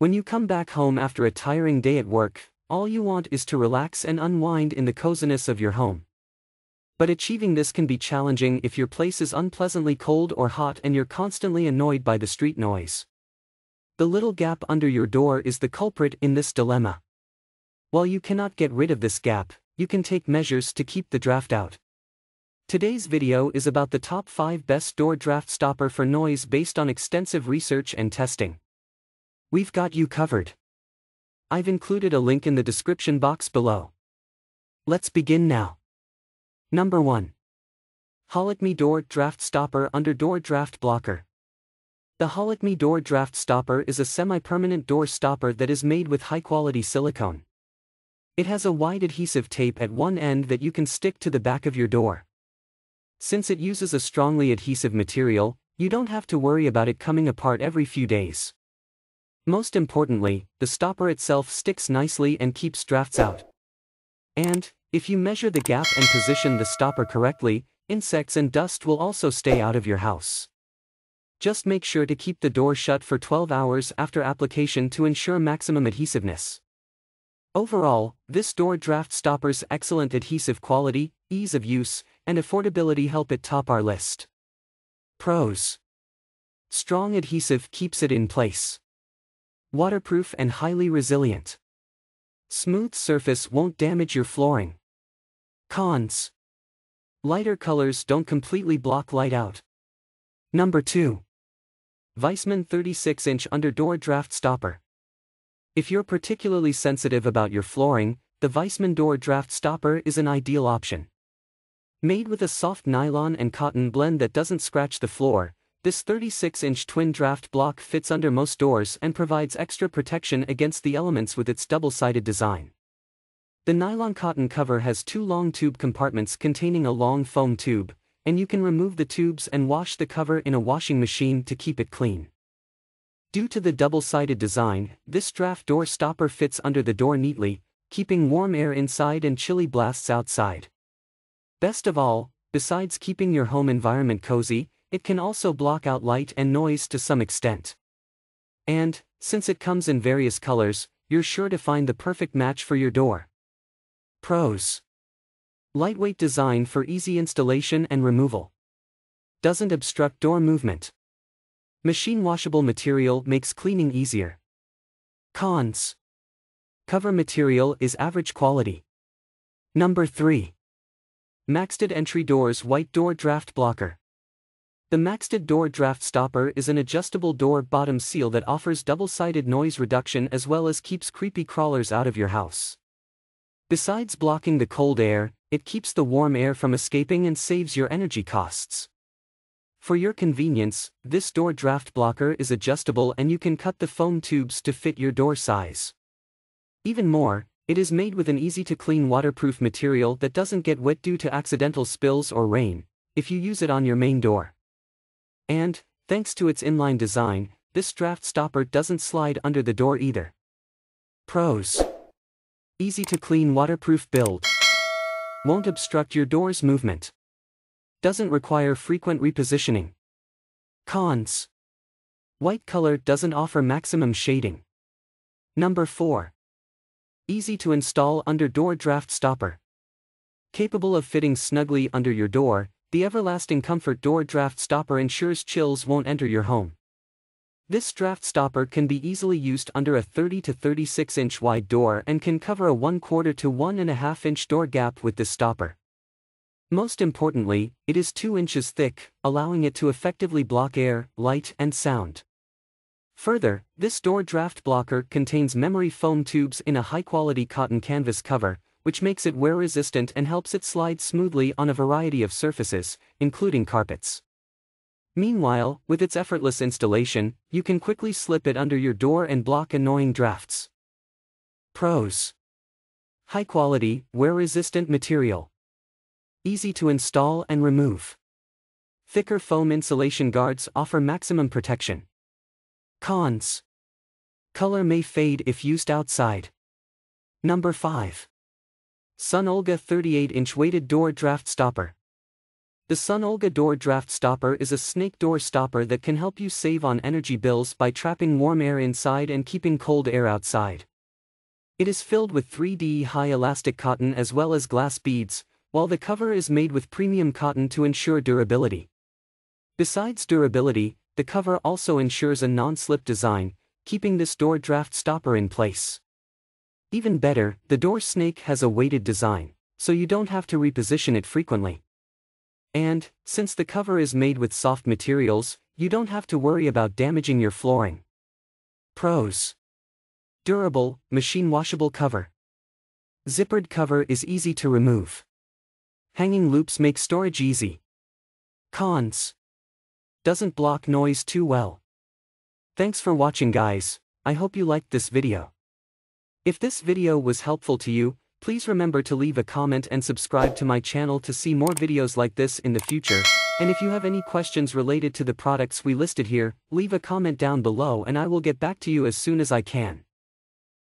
When you come back home after a tiring day at work, all you want is to relax and unwind in the coziness of your home. But achieving this can be challenging if your place is unpleasantly cold or hot and you're constantly annoyed by the street noise. The little gap under your door is the culprit in this dilemma. While you cannot get rid of this gap, you can take measures to keep the draft out. Today's video is about the top 5 best door draft stopper for noise based on extensive research and testing. We've got you covered. I've included a link in the description box below. Let's begin now. Number 1. Holikme Door Draft Stopper Under Door Draft Blocker. The Holikme Door Draft Stopper is a semi-permanent door stopper that is made with high-quality silicone. It has a wide adhesive tape at one end that you can stick to the back of your door. Since it uses a strongly adhesive material, you don't have to worry about it coming apart every few days. Most importantly, the stopper itself sticks nicely and keeps drafts out. And, if you measure the gap and position the stopper correctly, insects and dust will also stay out of your house. Just make sure to keep the door shut for 12 hours after application to ensure maximum adhesiveness. Overall, this door draft stopper's excellent adhesive quality, ease of use, and affordability help it top our list. Pros Strong adhesive keeps it in place. Waterproof and highly resilient. Smooth surface won't damage your flooring. Cons. Lighter colors don't completely block light out. Number 2. Viseman 36-inch under-door draft stopper. If you're particularly sensitive about your flooring, the Viseman door draft stopper is an ideal option. Made with a soft nylon and cotton blend that doesn't scratch the floor, this 36-inch twin draft block fits under most doors and provides extra protection against the elements with its double-sided design. The nylon cotton cover has two long tube compartments containing a long foam tube, and you can remove the tubes and wash the cover in a washing machine to keep it clean. Due to the double-sided design, this draft door stopper fits under the door neatly, keeping warm air inside and chilly blasts outside. Best of all, besides keeping your home environment cozy, it can also block out light and noise to some extent. And, since it comes in various colors, you're sure to find the perfect match for your door. Pros Lightweight design for easy installation and removal. Doesn't obstruct door movement. Machine washable material makes cleaning easier. Cons Cover material is average quality. Number 3. Maxtid Entry Doors White Door Draft Blocker. The Maxtid Door Draft Stopper is an adjustable door bottom seal that offers double-sided noise reduction as well as keeps creepy crawlers out of your house. Besides blocking the cold air, it keeps the warm air from escaping and saves your energy costs. For your convenience, this door draft blocker is adjustable and you can cut the foam tubes to fit your door size. Even more, it is made with an easy-to-clean waterproof material that doesn't get wet due to accidental spills or rain, if you use it on your main door. And, thanks to its inline design, this draft stopper doesn't slide under the door either. Pros Easy to clean waterproof build. Won't obstruct your door's movement. Doesn't require frequent repositioning. Cons White color doesn't offer maximum shading. Number 4. Easy to install under door draft stopper. Capable of fitting snugly under your door, the Everlasting Comfort Door Draft Stopper ensures chills won't enter your home. This draft stopper can be easily used under a 30 to 36 inch wide door and can cover a 1 quarter to 1 and a half inch door gap with this stopper. Most importantly, it is 2 inches thick, allowing it to effectively block air, light, and sound. Further, this door draft blocker contains memory foam tubes in a high-quality cotton canvas cover, which makes it wear-resistant and helps it slide smoothly on a variety of surfaces, including carpets. Meanwhile, with its effortless installation, you can quickly slip it under your door and block annoying drafts. Pros High quality, wear-resistant material. Easy to install and remove. Thicker foam insulation guards offer maximum protection. Cons Color may fade if used outside. Number 5. Sunolga 38-inch weighted door draft stopper. The Sunolga Door Draft Stopper is a snake door stopper that can help you save on energy bills by trapping warm air inside and keeping cold air outside. It is filled with 3D high elastic cotton as well as glass beads, while the cover is made with premium cotton to ensure durability. Besides durability, the cover also ensures a non-slip design, keeping this door draft stopper in place. Even better, the door snake has a weighted design, so you don't have to reposition it frequently. And, since the cover is made with soft materials, you don't have to worry about damaging your flooring. Pros Durable, machine washable cover. Zippered cover is easy to remove. Hanging loops make storage easy. Cons Doesn't block noise too well. Thanks for watching guys, I hope you liked this video. If this video was helpful to you, Please remember to leave a comment and subscribe to my channel to see more videos like this in the future, and if you have any questions related to the products we listed here, leave a comment down below and I will get back to you as soon as I can.